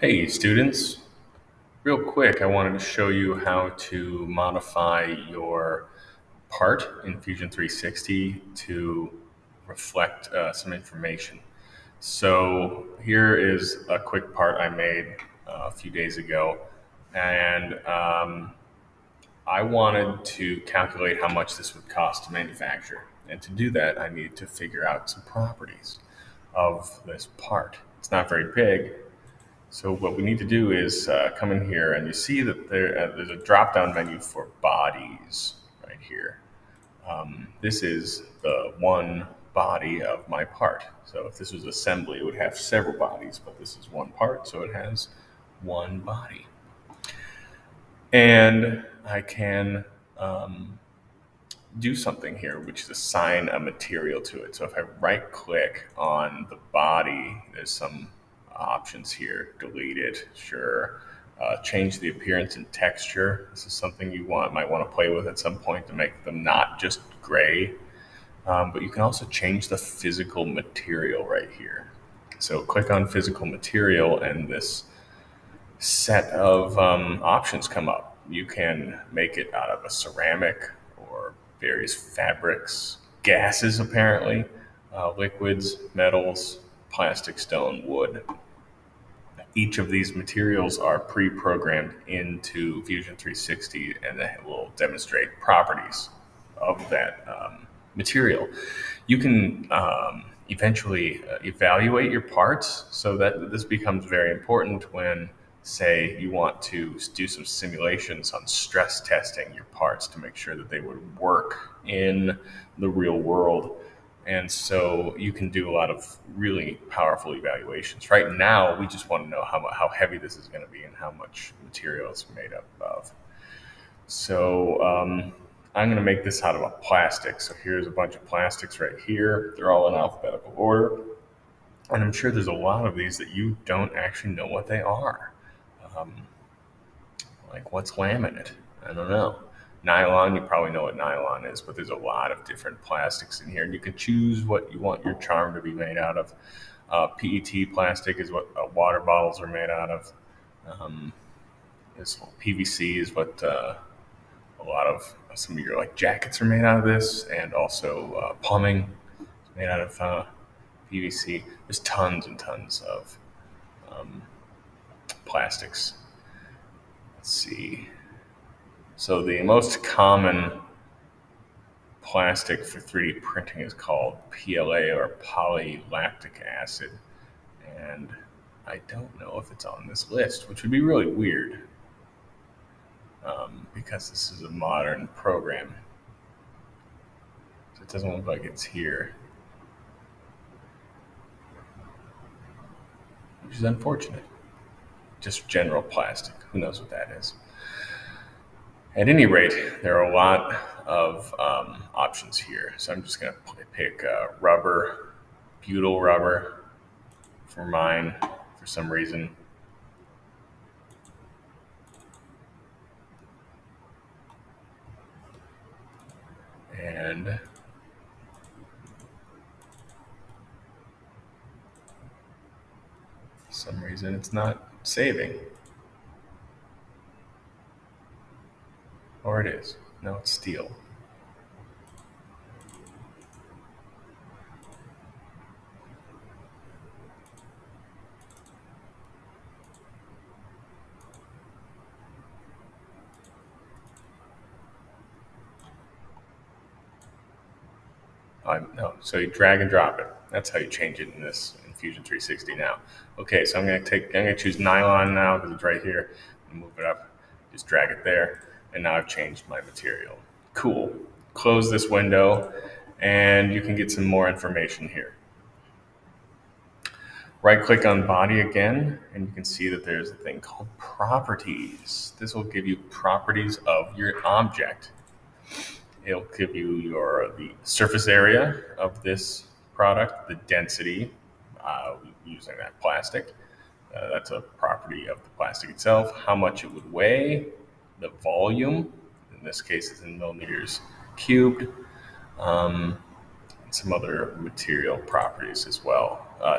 Hey students, real quick I wanted to show you how to modify your part in Fusion 360 to reflect uh, some information. So here is a quick part I made uh, a few days ago and um, I wanted to calculate how much this would cost to manufacture and to do that I need to figure out some properties of this part. It's not very big so what we need to do is uh, come in here and you see that there, uh, there's a drop down menu for bodies right here. Um, this is the one body of my part. So if this was assembly, it would have several bodies, but this is one part, so it has one body. And I can um, do something here, which is assign a material to it. So if I right click on the body, there's some options here. Delete it, sure. Uh, change the appearance and texture. This is something you want might want to play with at some point to make them not just gray. Um, but you can also change the physical material right here. So click on physical material and this set of um, options come up. You can make it out of a ceramic or various fabrics, gases apparently, uh, liquids, metals, plastic, stone, wood each of these materials are pre-programmed into Fusion 360 and it will demonstrate properties of that um, material. You can um, eventually uh, evaluate your parts so that this becomes very important when say you want to do some simulations on stress testing your parts to make sure that they would work in the real world and so you can do a lot of really powerful evaluations. Right now, we just want to know how, how heavy this is going to be and how much material it's made up of. So um, I'm going to make this out of a plastic. So here's a bunch of plastics right here. They're all in alphabetical order. And I'm sure there's a lot of these that you don't actually know what they are. Um, like what's laminate? I don't know. Nylon, you probably know what nylon is, but there's a lot of different plastics in here. And you can choose what you want your charm to be made out of. Uh, PET plastic is what uh, water bottles are made out of. Um, this PVC is what uh, a lot of some of your like jackets are made out of this, and also uh, plumbing is made out of uh, PVC. There's tons and tons of um, plastics. Let's see. So the most common plastic for 3D printing is called PLA or polylactic acid. And I don't know if it's on this list, which would be really weird um, because this is a modern program. So it doesn't look like it's here. Which is unfortunate. Just general plastic. Who knows what that is? At any rate, there are a lot of um, options here. So I'm just going to pick uh, rubber, butyl rubber for mine for some reason. And some reason it's not saving. It is. No, it's steel. No, so you drag and drop it. That's how you change it in this in Fusion 360 now. Okay, so I'm gonna take, I'm gonna choose nylon now because it's right here. Move it up, just drag it there and now I've changed my material. Cool. Close this window and you can get some more information here. Right click on body again and you can see that there's a thing called properties. This will give you properties of your object. It'll give you your the surface area of this product, the density uh, using that plastic. Uh, that's a property of the plastic itself, how much it would weigh, the volume, in this case is in millimeters cubed, um, some other material properties as well. Uh,